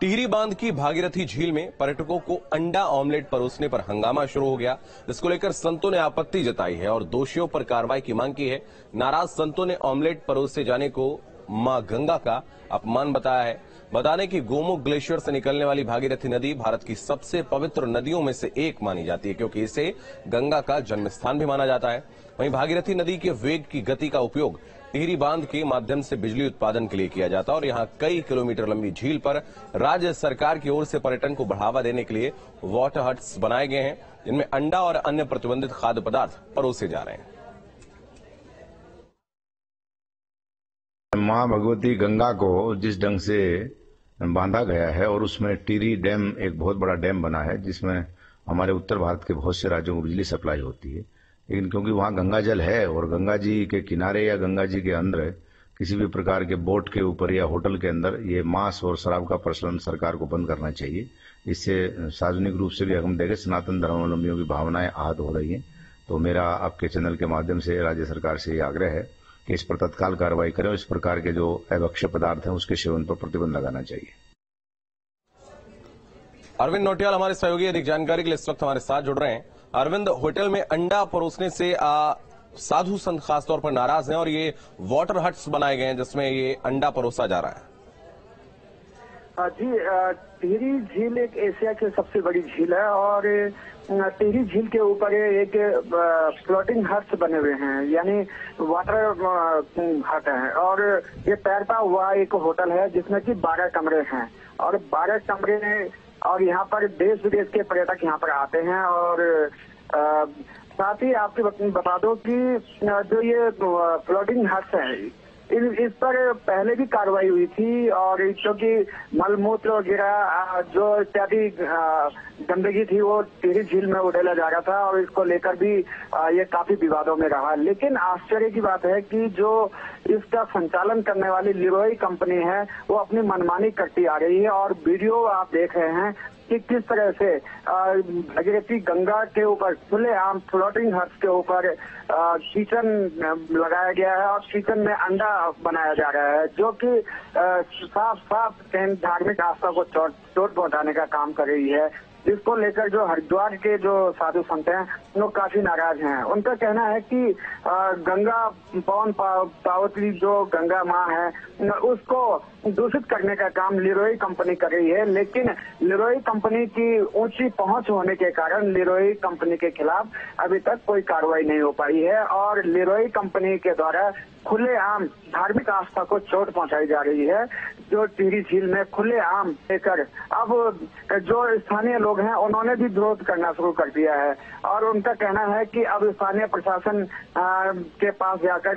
टिहरी बाँध की भागीरथी झील में पर्यटकों को अंडा ऑमलेट परोसने पर हंगामा शुरू हो गया। जिसको लेकर संतों ने आपत्ति जताई है और दोषियों पर कार्रवाई की मांग की है। नाराज़ संतों ने ऑमलेट परोसे जाने को माँ गंगा का अपमान बताया है। बता दें कि गोमुख ग्लेशियर से निकलने वाली भागीरथी नदी भारत की सबसे पवित्र नदियों में से एक मानी जाती है, क्योंकि इसे गंगा का जन्म स्थान भी माना जाता है। वहीं भागीरथी नदी के वेग की गति का उपयोग टिहरी बाँध के माध्यम से बिजली उत्पादन के लिए किया जाता है और यहाँ कई किलोमीटर लंबी झील पर राज्य सरकार की ओर से पर्यटन को बढ़ावा देने के लिए वाटर हट्स बनाए गए हैं, जिनमें अंडा और अन्य प्रतिबंधित खाद्य पदार्थ परोसे जा रहे हैं। माँ भगवती गंगा को जिस ढंग से बांधा गया है और उसमें टीरी डैम, एक बहुत बड़ा डैम बना है, जिसमें हमारे उत्तर भारत के बहुत से राज्यों को बिजली सप्लाई होती है। लेकिन क्योंकि वहाँ गंगा जल है और गंगा जी के किनारे या गंगा जी के अंदर किसी भी प्रकार के बोट के ऊपर या होटल के अंदर ये मांस और शराब का प्रचलन सरकार को बंद करना चाहिए। इससे सार्वजनिक रूप से भी हम देखें, सनातन धर्मावलंबियों की भावनाएँ आहत हो रही हैं। तो मेरा आपके चैनल के माध्यम से राज्य सरकार से ये आग्रह है कि इस पर तत्काल कार्रवाई करें और इस प्रकार के जो अभक्ष्य पदार्थ हैं उसके सेवन पर प्रतिबंध लगाना चाहिए। अरविंद नोटियाल हमारे सहयोगी अधिक जानकारी के लिए इस वक्त हमारे साथ जुड़ रहे हैं। अरविंद होटल में अंडा परोसने से आ, साधु संत खासतौर पर नाराज़ हैं और ये वाटर हट्स बनाए गए हैं जिसमें ये अंडा परोसा जा रहा है। जी टिहरी झील एक एशिया की सबसे बड़ी झील है और टिहरी झील के ऊपर एक फ्लोटिंग हट्स बने हुए हैं, यानी वाटर हट है। और ये तैरता हुआ एक होटल है जिसमें कि बारह कमरे हैं। और बारह कमरे और यहाँ पर देश विदेश के पर्यटक यहाँ पर आते हैं और साथ ही आपको बता दो कि जो ये फ्लोटिंग हट्स है इस पर पहले भी कार्रवाई हुई थी और क्योंकि मलमूत्र वगैरह जो इत्यादि गंदगी थी, वो टिहरी झील में उड़ेला जा रहा था और इसको लेकर भी ये काफ़ी विवादों में रहा। लेकिन आश्चर्य की बात है कि जो इसका संचालन करने वाली लिरोई कंपनी है, वो अपनी मनमानी करती आ रही है और वीडियो आप देख रहे हैं कि किस तरह से भगीरथी गंगा के ऊपर खुले आम फ्लोटिंग हट के ऊपर किचन लगाया गया है और किचन में अंडा बनाया जा रहा है, जो कि साफ़ साफ़ धार्मिक आस्था को चोट पहुँचाने का काम कर रही है। जिसको लेकर जो हरिद्वार के जो साधु संत हैं वो काफ़ी नाराज़ हैं। उनका कहना है कि गंगा, पवन पावती जो गंगा माँ है उसको दूषित करने का काम लिरोई कंपनी कर रही है, लेकिन लिरोई कंपनी की ऊँची पहुँच होने के कारण लिरोई कंपनी के खिलाफ अभी तक कोई कार्रवाई नहीं हो पाई है, और लिरोई कंपनी के द्वारा खुलेआम धार्मिक आस्था को चोट पहुंचाई जा रही है, जो टिहरी झील में खुलेआम लेकर। अब, जो स्थानीय लोग हैं, उन्होंने भी विरोध करना शुरू कर दिया है। और उनका कहना है कि अब स्थानीय प्रशासन के पास जाकर